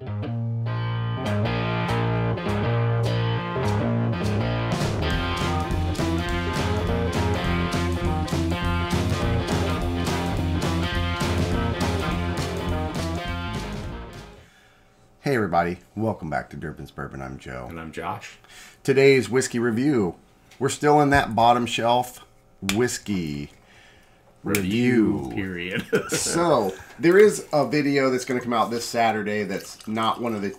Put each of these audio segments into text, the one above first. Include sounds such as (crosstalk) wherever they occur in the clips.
Hey everybody, welcome back to Durbin's Bourbon. I'm Joe. And I'm Josh. Today's whiskey review. We're still in that bottom shelf whiskey review. Period. (laughs) (laughs) so there is a video that's going to come out this Saturday. That's not one of the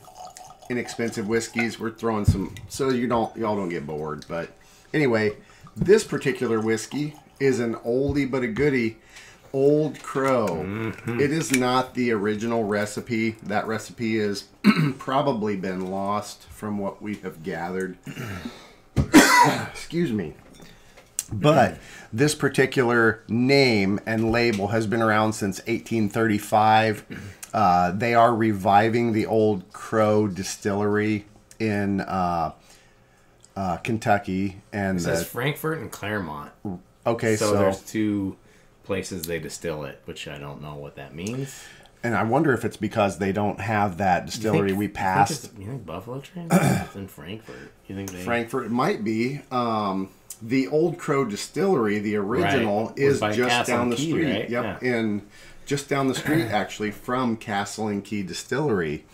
inexpensive whiskeys. We're throwing some so you don't y'all don't get bored. But anyway, this particular whiskey is an oldie but a goodie. Old Crow. Mm-hmm. It is not the original recipe. That recipe has (clears throat) probably been lost from what we have gathered. (coughs) Excuse me. But this particular name and label has been around since 1835. Uh, they are reviving the old Crow Distillery in uh, uh, Kentucky, and It says the, Frankfort and Clermont. okay, So, so, there's two places they distill it, which I don't know what that means. and I wonder if it's because they don't have that distillery we You think passed. You think Buffalo Trace in Frankfort? You think they? Frankfort, it might be. Um, the Old Crow Distillery, the original, Right. Is just Castle down the Key, street. right? Yep, Yeah. and just down the street (clears throat) actually from Castle and Key Distillery,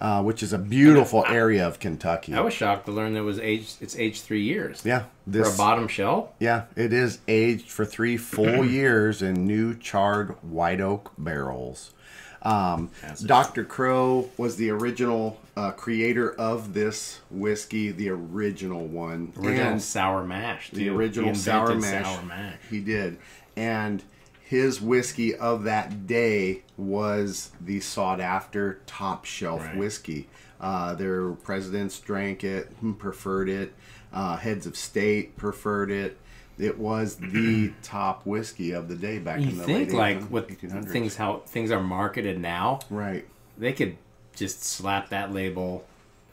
uh, which is a beautiful area of Kentucky. I was shocked to learn that it was age. It's aged three years. yeah, For a bottom shell. yeah, it is aged for three full (clears throat) years in new charred white oak barrels. Um, Dr. Crow was the original uh, creator of this whiskey, the original one. Original And- sour mash. the original He sour mash. Sour mash. He did, and his whiskey of that day was the sought after top shelf Right. whiskey. Uh, their presidents drank it, hmm, preferred it. Uh, heads of state preferred it. It was the (clears throat) top whiskey of the day back You in the think like 1800s. with 1800s. things how things are marketed now, right? they could just slap that label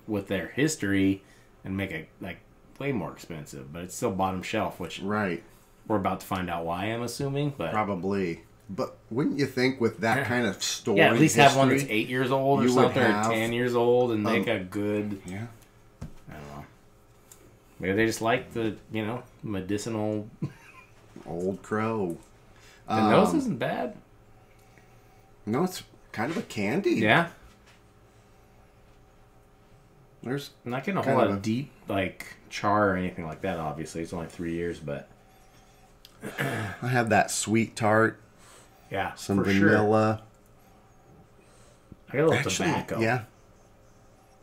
with their history and make it like way more expensive, but it's still bottom shelf, which Right, we're about to find out why. I'm assuming, but probably. But wouldn't you think with that kind of story? yeah, at least have one that's eight years old or something, have, or ten years old, and make um, a good. Yeah, I don't know. Maybe they just like the you know medicinal. Old Crow. The nose Um, isn't bad. No, it's kind of a candy. Yeah, There's I'm not getting a whole lot of a- deep like char or anything like that. Obviously, it's only three years, but (clears throat) I have that sweet tart, yeah, some for sure. vanilla. I got a little Actually, tobacco. yeah.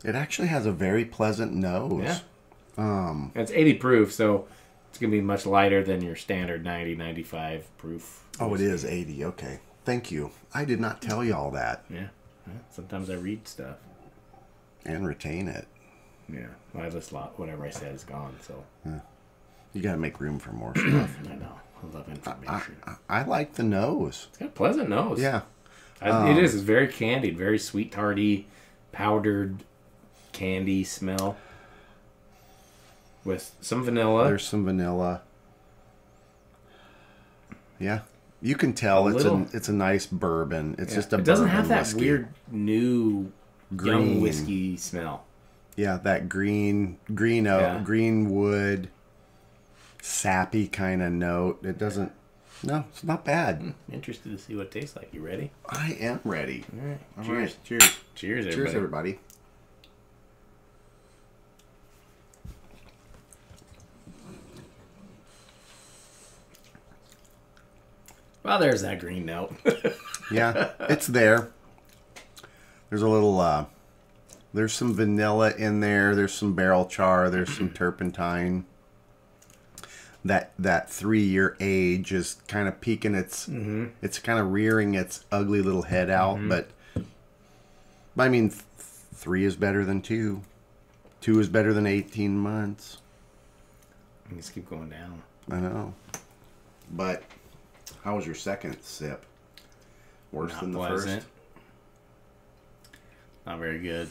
It actually has a very pleasant nose. Yeah. Um, And It's 80 proof, so it's going to be much lighter than your standard 90, 95 proof. oh, it is 80. Okay. Thank you. I did not tell you all that Yeah. yeah. Sometimes I read stuff. and retain it. Yeah. My list lot, whatever I said is gone, so You got to make room for more (clears throat) stuff. I know. I love information. I, I like the nose. it's got a pleasant nose. Yeah. I, it is. It's very candied, very sweet, tarty, powdered candy smell with some vanilla. There's some vanilla. Yeah. You can tell A it's little. a it's a nice bourbon. It's Yeah. just a it doesn't have that whiskey. weird new Green. young whiskey smell. Yeah, that green green oak, Yeah. green wood, sappy kind of note. It doesn't. No, it's not bad. Hmm, interested to see what it tastes like. You ready? I am ready. All right. All Cheers. right, cheers. Cheers, everybody. Cheers, everybody. Well, there's that green note. (laughs) Yeah, it's there. There's a little. uh There's some vanilla in there. There's some barrel char. There's some turpentine. That that three year age is kind of peeking its. It's kind of rearing its ugly little head out, but. I mean, th- three is better than two. Two is better than eighteen months. Let's keep going down. I know. But how was your second sip? Worse Not than the pleasant. first. Not very good.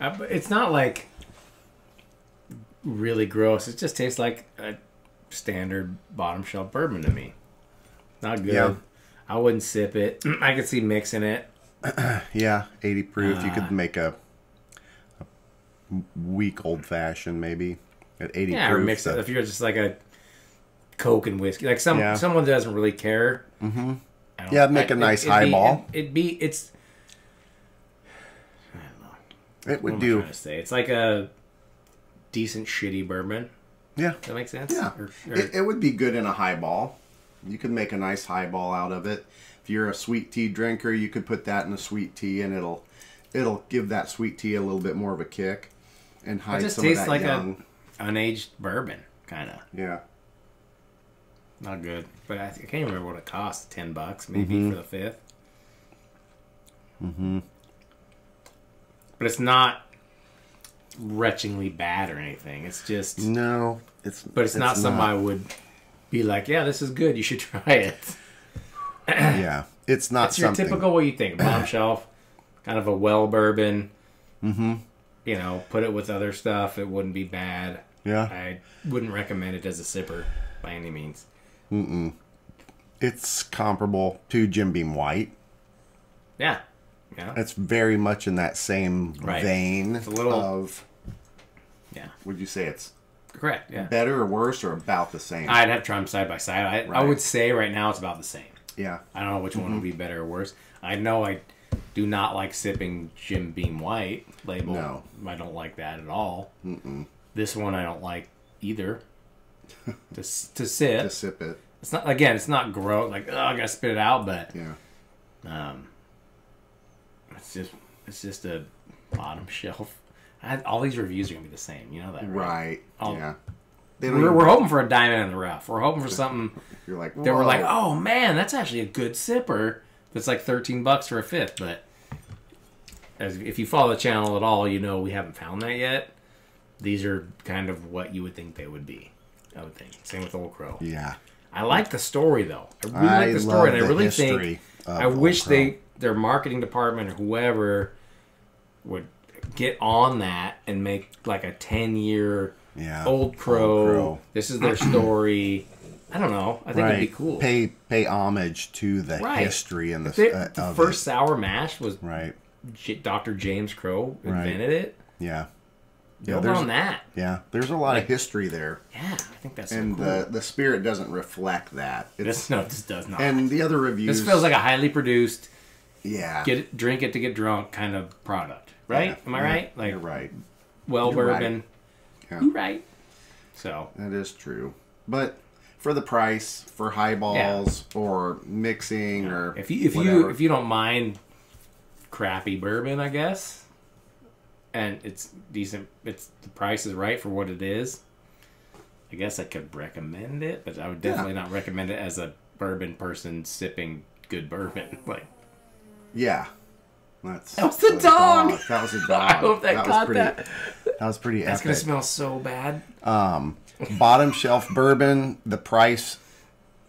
Uh, it's not like really gross. It just tastes like a standard bottom shelf bourbon to me. Not good. Yeah. I wouldn't sip it. (clears throat) I could see mixing it (clears throat) Yeah, 80 proof. you Uh. could make a, a weak old fashioned maybe at 80 Yeah, or proof. mix it. If you're just like a Coke and whiskey, like some Yeah. someone doesn't really care. Mm-hmm. Yeah, make a nice highball. It'd be it's. I don't know. it What would I do. to say? It's like a decent shitty bourbon. Yeah. Does that make sense? Yeah. Or- or- It, it would be good in a highball. You could make a nice highball out of it. If you're a sweet tea drinker, you could put that in a sweet tea, and it'll it'll give that sweet tea a little bit more of a kick, and hide it just some tastes of that like young. a unaged bourbon, kind of. yeah. Not good. But I, I can't remember what it cost. Ten bucks maybe Mm-hmm. for the fifth. Mm-hmm. But it's not retchingly bad or anything. It's just. No, it's But it's, not something I would be like, yeah, this is good. You should (laughs) try it. Yeah, it's not It's your something. typical what you think (coughs) bottom shelf, kind of a well bourbon. Mm-hmm. You know, put it with other stuff. It wouldn't be bad. yeah, I wouldn't recommend it as a sipper by any means. It's comparable to Jim Beam White. Yeah, yeah, It's very much in that same Right. vein It's a little- of. yeah. Would you say it's Correct. Yeah. better or worse or about the same? I'd have to try them side by side. I, I would say right now it's about the same. yeah, I don't know which one would mm-hmm. be better or worse. I know I do not like sipping Jim Beam White label. No. I don't like that at all. This one I don't like either. (laughs) to to sip, to sip it. it's not again. It's not gross. Like oh, I gotta spit it out, but Yeah, um, it's just it's just a bottom (laughs) shelf. I, all these reviews are gonna be the same. You know that, right? right. Oh. Yeah, they We're, we're hoping for a diamond in the rough. We're hoping for something (laughs) You're like that we're like, oh man, that's actually a good sipper. That's like thirteen bucks for a fifth. But as if you follow the channel at all, you know we haven't found that yet. These are kind of what you would think they would be. I would think. Same with Old Crow. yeah. I like the story though. I really I like the story, and I really think I wish Crow. they their marketing department or whoever would get on that and make like a ten year Yeah, Old Crow. Old Crow. This is their story. I don't know. I think right. it'd be cool. Pay pay homage to the Right. history and the, They- uh, the first it. sour mash was Right. J- Dr. James Crow Right. invented it. Yeah. Yeah. Build There's on that. yeah. There's a lot Like- of history there, Yeah, I think that's so and cool. the the spirit doesn't reflect that. It's, this no, this does not. and the other reviews. this feels like a highly produced, yeah. get it, drink it to get drunk kind of product, right? Yeah. Am I right? Like You're right. well You're right. bourbon. Yeah. You right? So That is true. But for the price, for highballs or mixing or if you if you if you don't mind crappy bourbon, I guess, and it's decent, it's the price is right for what it is. I guess I could recommend it, but I would definitely not recommend it as a bourbon person sipping good bourbon. (laughs) Like yeah. That's That was the dog. That was a (laughs) dog. I hope that was caught pretty, that. That was pretty That's epic. gonna smell so bad. Um, bottom shelf bourbon, the price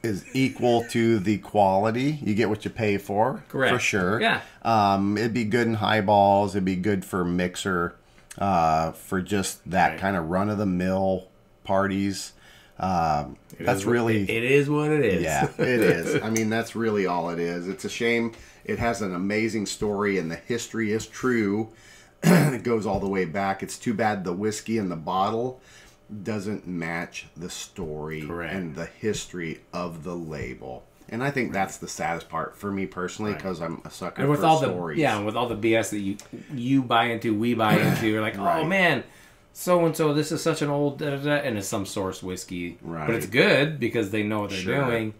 is equal to the quality. You get what you pay for. Correct. For sure. Yeah. Um, it'd be good in highballs. It'd be good for mixer, uh, for just that Right. kind of run of the mill parties. Um, that's what- really it- it is what it is. yeah, it (laughs) is. I mean, that's really all it is. It's a shame. It has an amazing story, and the history is true. (clears throat) it goes all the way back. It's too bad the whiskey in the bottle doesn't match the story Correct. and the history of the label. And I think that's the saddest part for me personally, Right. because I'm a sucker and with all stories. the yeah, and with all the BS that you you buy into, we buy (coughs) into, you're like, oh man, so and so, this is such an old, da, da, da, and it's some source whiskey, Right. but it's good because they know what they're Sure. doing.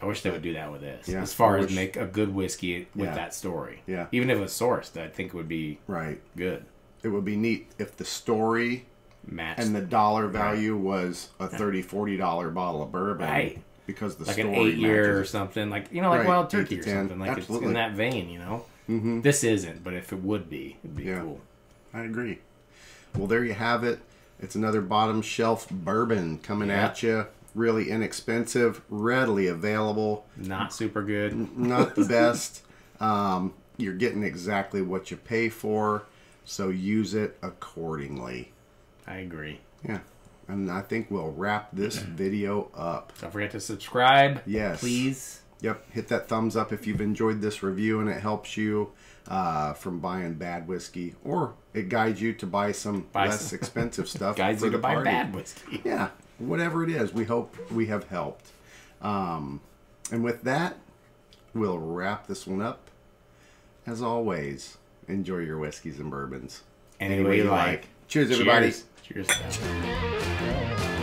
I wish they would do that with this. Yeah, as far as make a good whiskey with Yeah. that story. Yeah. Even if it was sourced, I think it would be right. good. It would be neat if the story Match and the dollar value was a 30 40 dollar bottle of bourbon Right. because the like an story eight year or something, like you know, like Right, wild turkey or 10. something. Like Absolutely. it's in that vein, you know. Mm-hmm. This isn't, but if it would be, it'd be Yeah. cool. I agree. Well, there you have it. It's another bottom shelf bourbon coming Yeah. at you. Really inexpensive, readily available. Not super good. Not the best. (laughs) Um, you're getting exactly what you pay for, so use it accordingly. I agree. Yeah. And I think we'll wrap this video up. Don't forget to subscribe. Yes. Please. Yep, hit that thumbs up if you've enjoyed this review and it helps you uh, from buying bad whiskey, or it guides you to buy some Buy less some- expensive (laughs) stuff. Guides you to buy party. bad whiskey. (laughs) Yeah, whatever it is, we hope we have helped. Um, and with that, we'll wrap this one up. As always, enjoy your whiskeys and bourbons. Any way you like. Cheers, everybody. Cheers. Cheers.